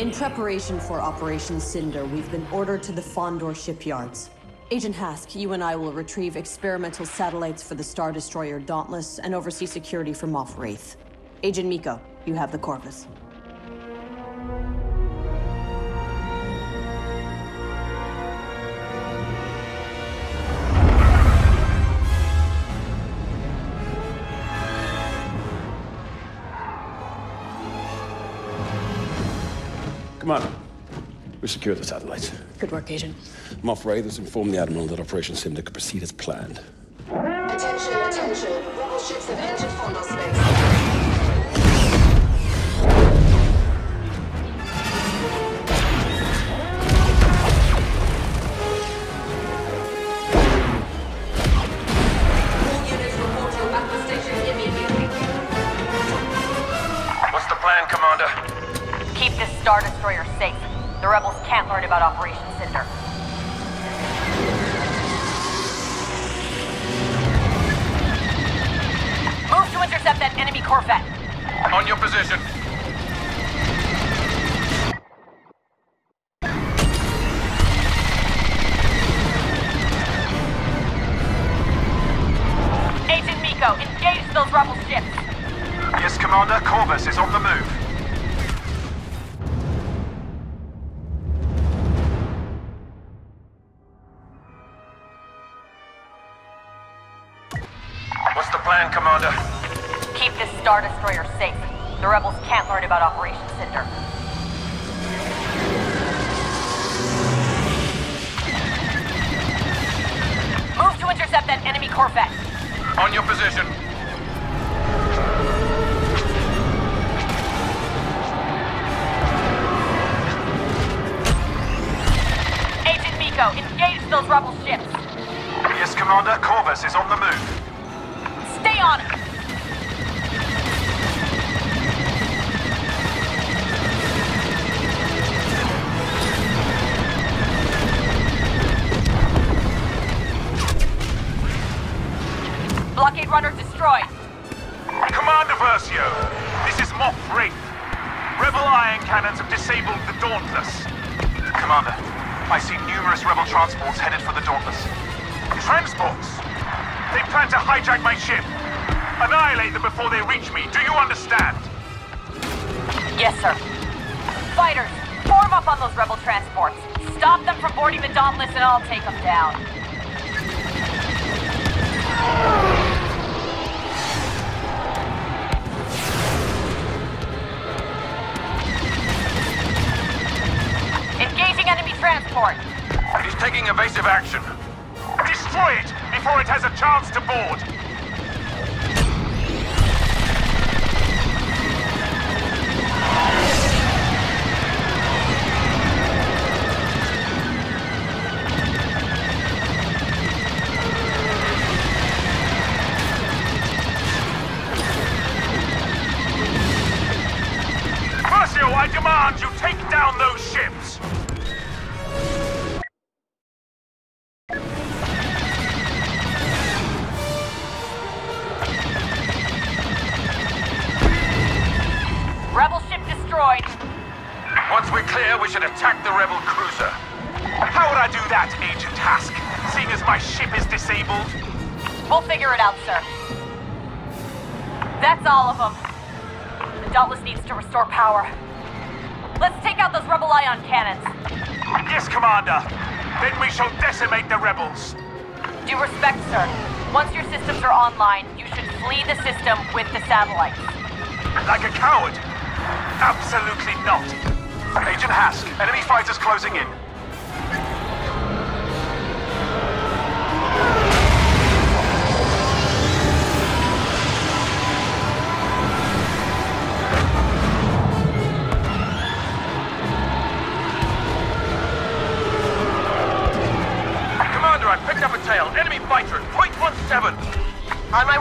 In preparation for Operation Cinder, we've been ordered to the Fondor shipyards. Agent Hask, you and I will retrieve experimental satellites for the Star Destroyer Dauntless and oversee security for Moff Raythe. Agent Meeko, you have the Corvus. We secured the satellites. Good work, Agent. Moff Raythe has informed the Admiral that Operation Cinder could proceed as planned. Attention, attention. Rebel ships have entered Fondor space. All units report to Alpha Station immediately. What's the plan, Commander? Keep this Star Destroyer safe. The rebels can't learn about Operation Cinder. Move to intercept that enemy Corvette. On your position. On your position. Agent Meeko, engage those rebel ships. Yes, Commander. Corvus is on the move. Stay on it. Transports headed for the Dauntless. Transports? They plan to hijack my ship. Annihilate them before they reach me. Do you understand? Yes, sir. Fighters, form up on those rebel transports. Stop them from boarding the Dauntless and I'll take them down. Disabled? We'll figure it out, sir. That's all of them. The Dauntless needs to restore power. Let's take out those rebel ion cannons. Yes, Commander. Then we shall decimate the rebels. Due respect, sir. Once your systems are online, you should flee the system with the satellites. Like a coward? Absolutely not. Agent Hask, enemy fighters closing in.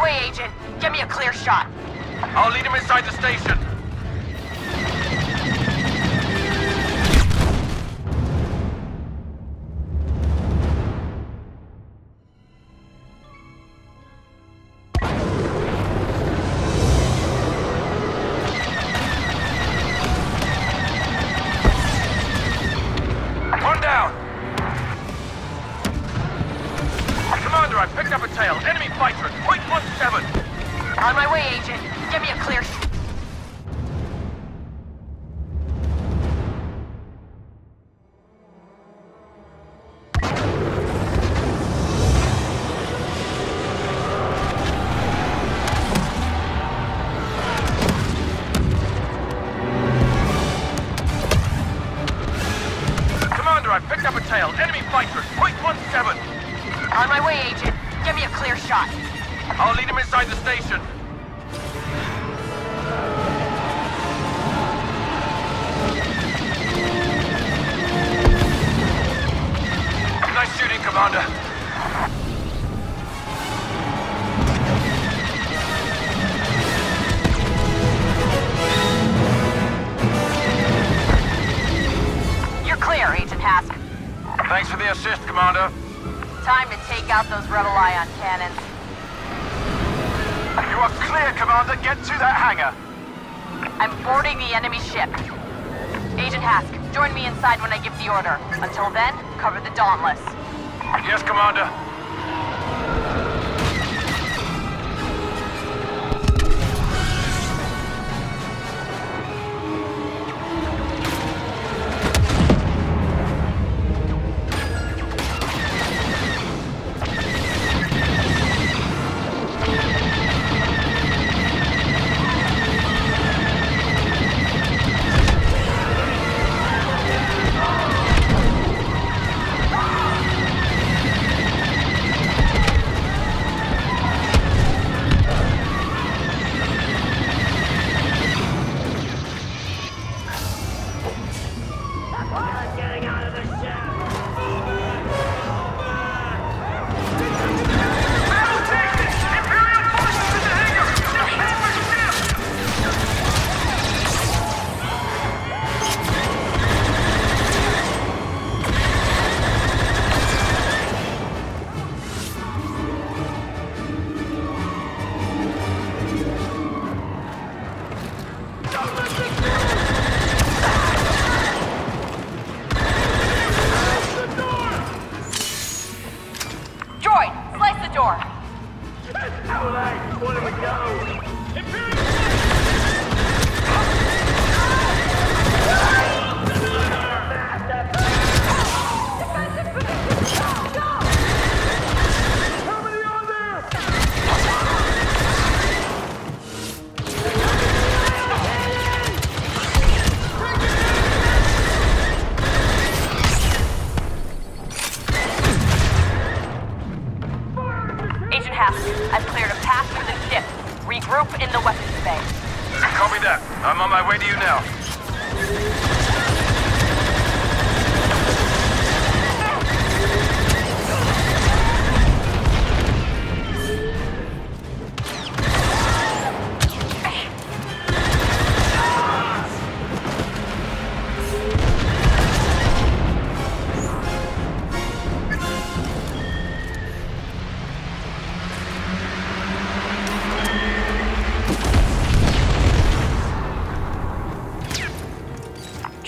Way, Agent. Give me a clear shot. I'll lead him inside the station. You're clear, Agent Hask. Thanks for the assist, Commander. Time to take out those Rebel ion cannons. You are clear, Commander. Get to that hangar. I'm boarding the enemy ship. Agent Hask, join me inside when I give the order. Until then, cover the Dauntless. Yes, Commander.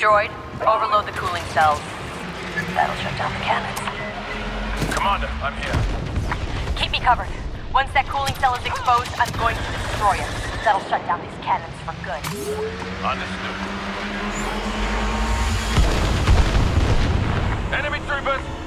Droid, overload the cooling cells. That'll shut down the cannons. Commander, I'm here. Keep me covered. Once that cooling cell is exposed, I'm going to destroy it. That'll shut down these cannons for good. Understood. Enemy troopers!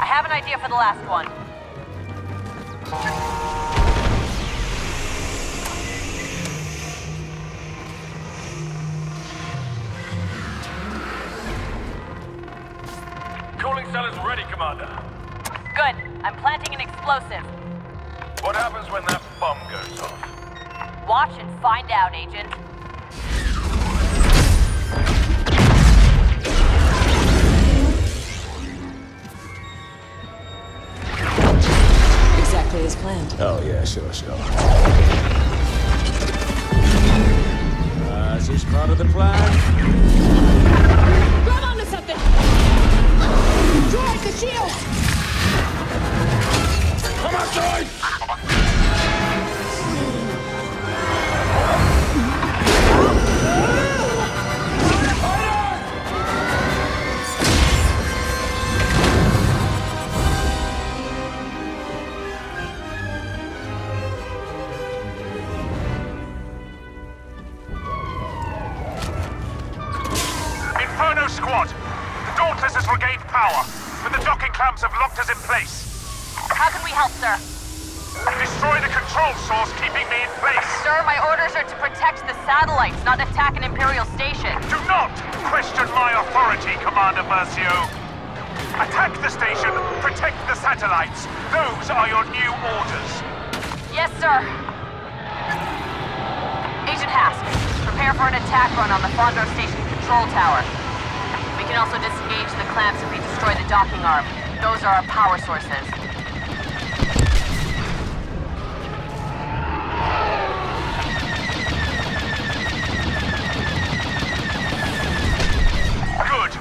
I have an idea for the last one. Cooling cell is ready, Commander. Good. I'm planting an explosive. What happens when that bomb goes off? Watch and find out, Agent. As planned. Oh, yeah, sure, sure. Uh, is this part of the plan? Grab onto something! Droid, the shield! Come on, droid! Control tower. We can also disengage the clamps if we destroy the docking arm. Those are our power sources. Good.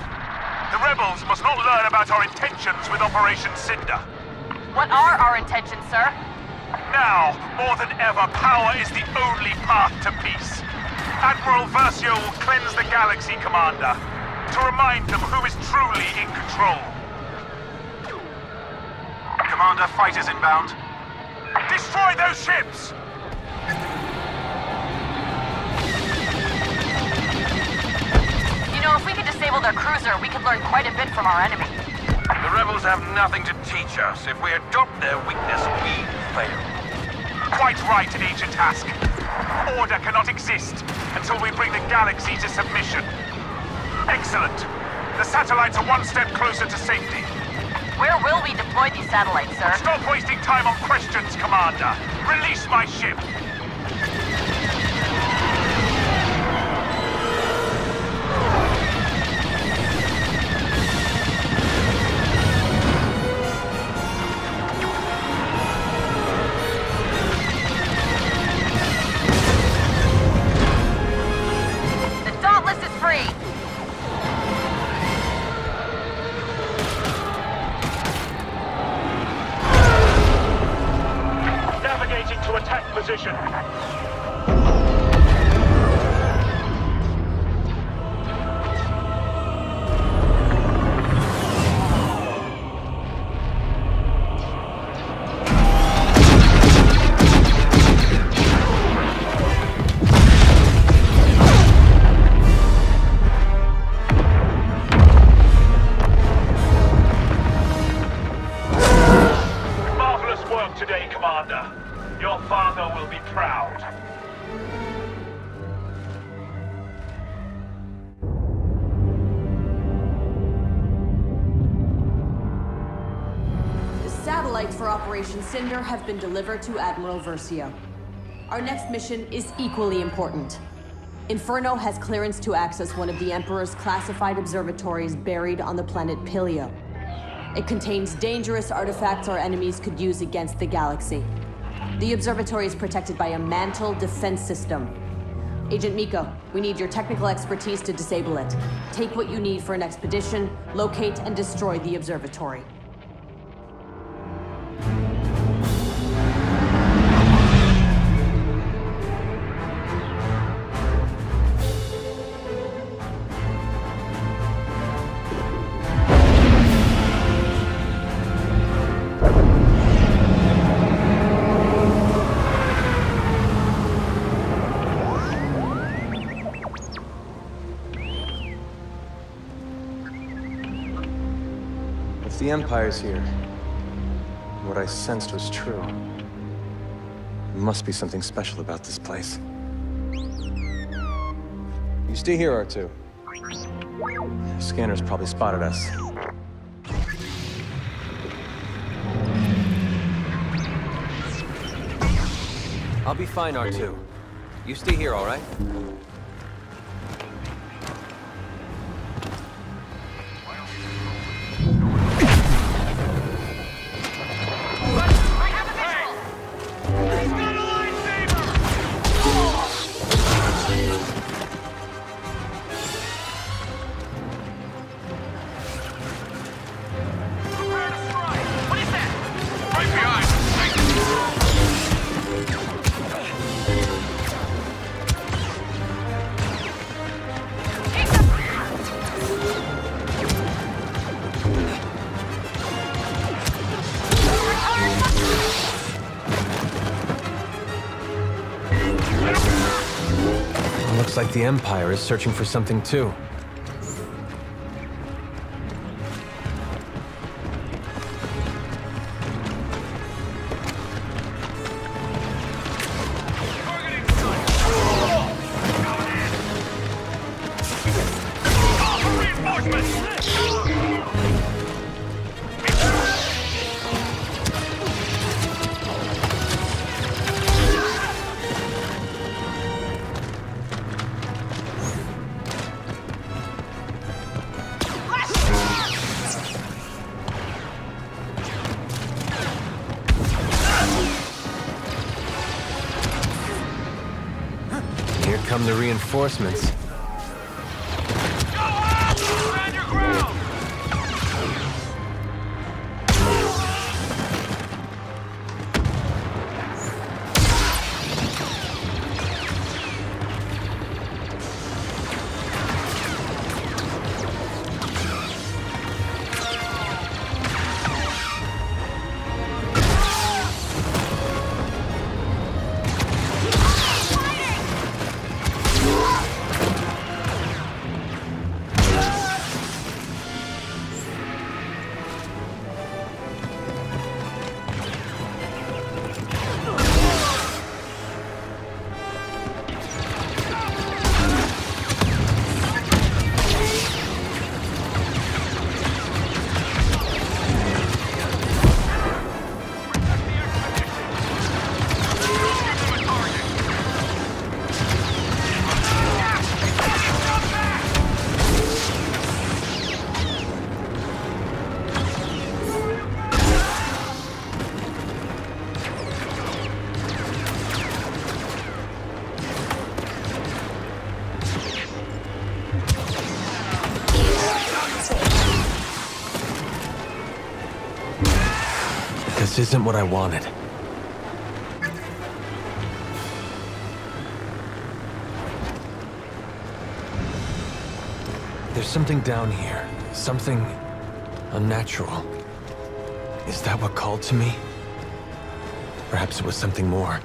The rebels must not learn about our intentions with Operation Cinder. What are our intentions, sir? Now, more than ever, power is the only path to peace. Admiral Versio will cleanse the galaxy, Commander, to remind them who is truly in control. Commander, fighters inbound. Destroy those ships! You know, if we could disable their cruiser, we could learn quite a bit from our enemy. The rebels have nothing to teach us. If we adopt their weakness, we fail. Quite right, Agent Hask. Order cannot exist until we bring the galaxy to submission. Excellent. The satellites are one step closer to safety. Where will we deploy these satellites, sir? Stop wasting time on questions, Commander. Release my ship. Operation Cinder have been delivered to Admiral Versio. Our next mission is equally important. Inferno has clearance to access one of the Emperor's classified observatories buried on the planet Pillio. It contains dangerous artifacts our enemies could use against the galaxy. The observatory is protected by a mantle defense system. Agent Meeko, we need your technical expertise to disable it. Take what you need for an expedition, locate and destroy the observatory. The Empire's here, what I sensed was true, there must be something special about this place. You stay here, R2. The scanners probably spotted us. I'll be fine, R2. You stay here, all right? Like the Empire is searching for something too. Come the reinforcements. Isn't what I wanted. There's something down here. Something unnatural. Is that what called to me? Perhaps it was something more.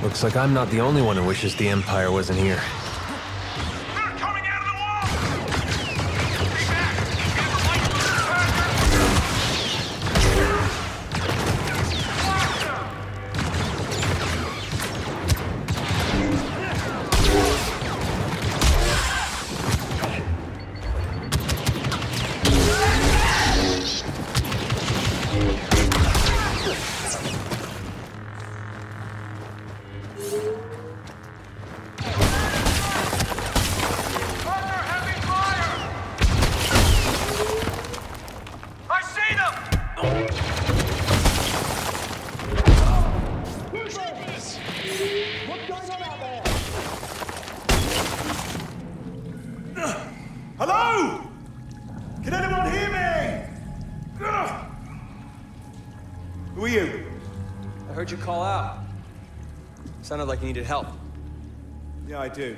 Looks like I'm not the only one who wishes the Empire wasn't here. Needed help. Yeah, I do.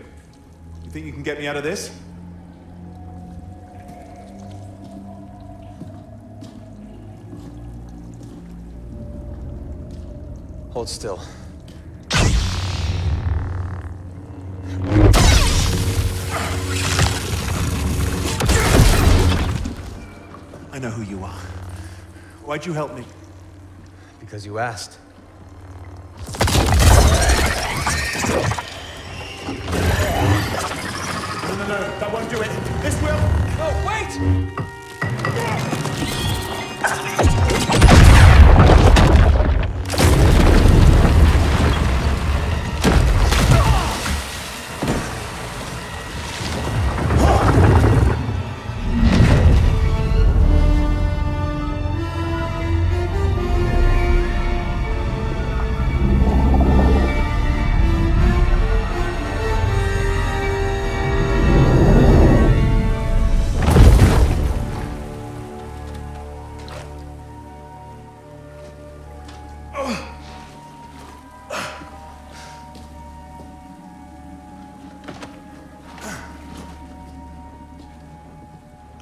You think you can get me out of this? Hold still. I know who you are. Why'd you help me? Because you asked. No, won't do it. This will. No, wait!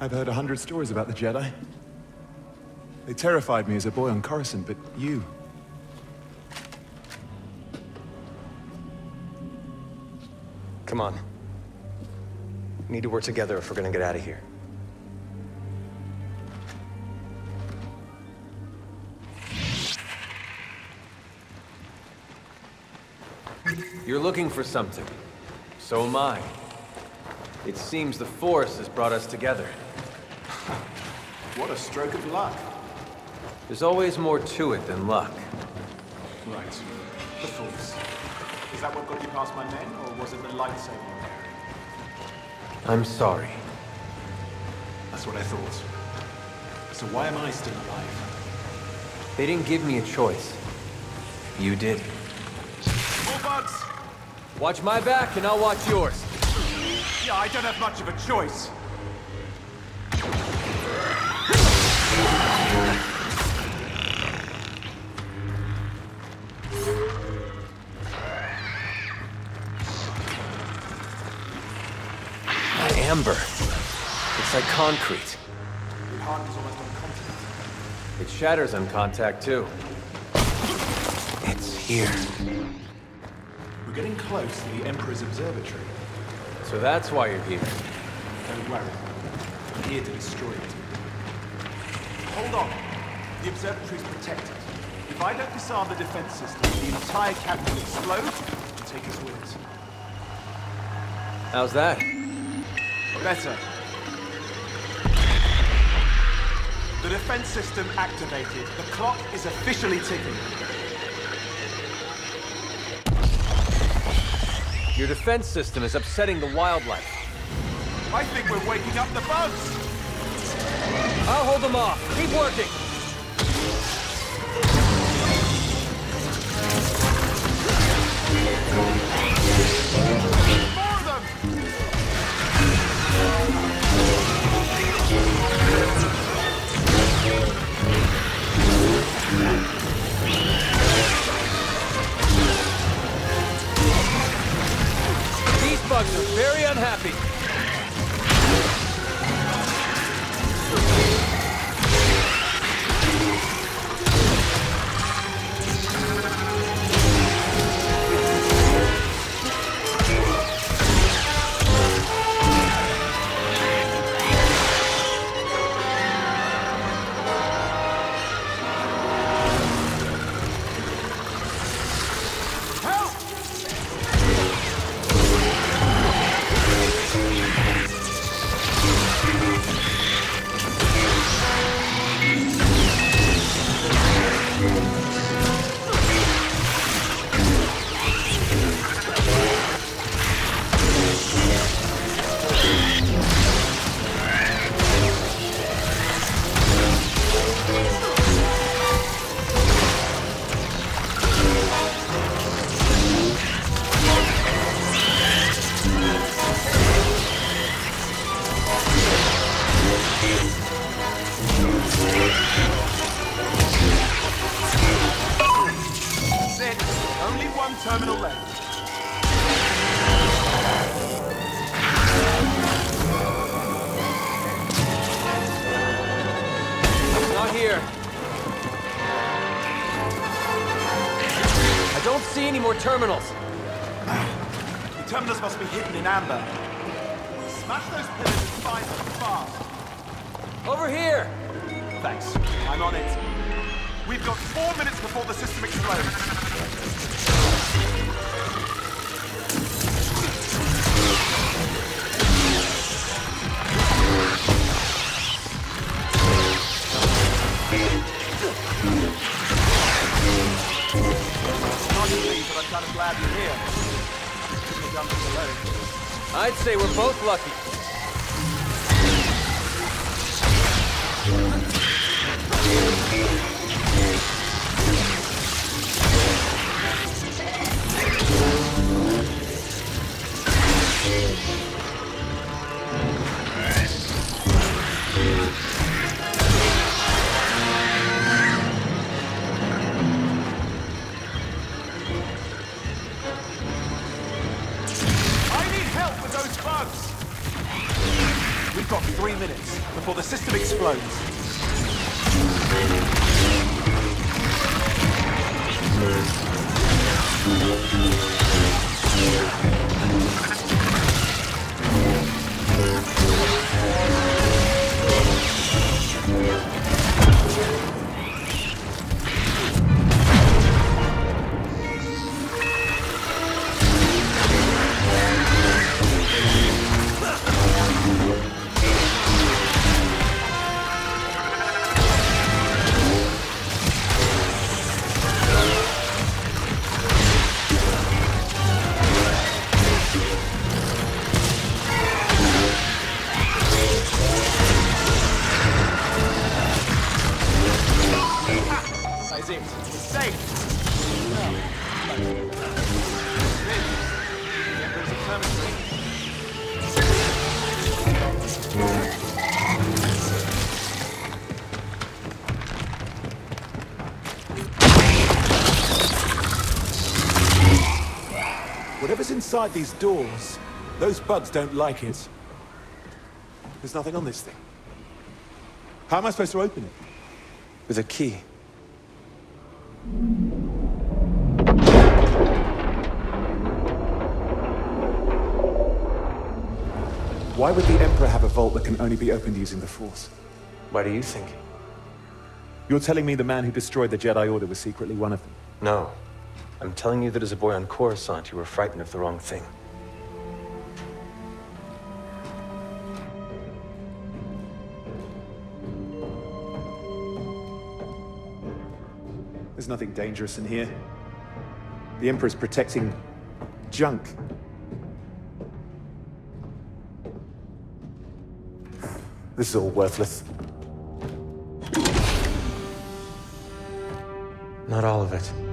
I've heard a hundred stories about the Jedi. They terrified me as a boy on Coruscant, but you... Come on. We need to work together if we're gonna get out of here. You're looking for something. So am I. It seems the Force has brought us together. What a stroke of luck. There's always more to it than luck. Right. The Force. Is that what got you past my men, or was it the lightsaber? I'm sorry. That's what I thought. So why am I still alive? They didn't give me a choice. You did. More bugs! Watch my back and I'll watch yours. Yeah, I don't have much of a choice. Like concrete. Your heart is almost on contact. It shatters on contact, too. It's here. We're getting close to the Emperor's observatory. So that's why you're here. Don't worry. I'm here to destroy it. Hold on. The observatory's protected. If I don't disarm the defense system, the entire camp will explode and take us with it. How's that? Better. The defense system activated. The clock is officially ticking. Your defense system is upsetting the wildlife. I think we're waking up the bugs! I'll hold them off. Keep working. terminal left. Not here. I don't see any more terminals. The terminals must be hidden in amber. Smash those pillars and find them fast. Over here! Thanks. I'm on it. We've got four minutes before the system explodes. But I'm kind of glad you're here. I'd say we're both lucky. Inside these doors, those bugs don't like it. There's nothing on this thing. How am I supposed to open it? With a key. Why would the Emperor have a vault that can only be opened using the Force? Why do you think? You're telling me the man who destroyed the Jedi Order was secretly one of them? No. I'm telling you that as a boy on Coruscant, you were frightened of the wrong thing. There's nothing dangerous in here. The Emperor's protecting junk. This is all worthless. Not all of it.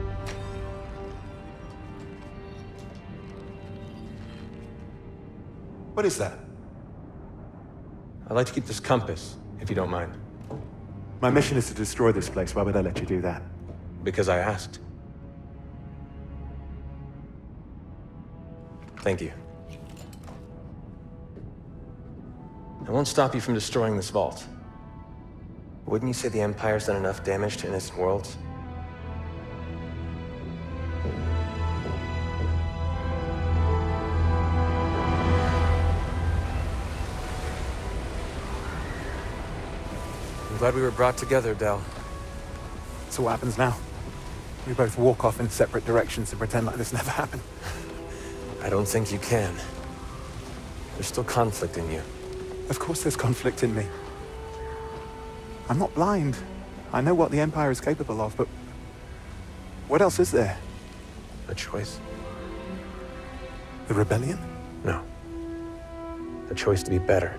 What is that? I'd like to keep this compass, if you don't mind. My mission is to destroy this place. Why would I let you do that? Because I asked. Thank you. I won't stop you from destroying this vault. Wouldn't you say the Empire's done enough damage to innocent worlds? Glad we were brought together, Del. So what happens now? We both walk off in separate directions and pretend like this never happened. I don't think you can. There's still conflict in you. Of course there's conflict in me. I'm not blind. I know what the Empire is capable of, but what else is there? A choice? The rebellion? No. A choice to be better.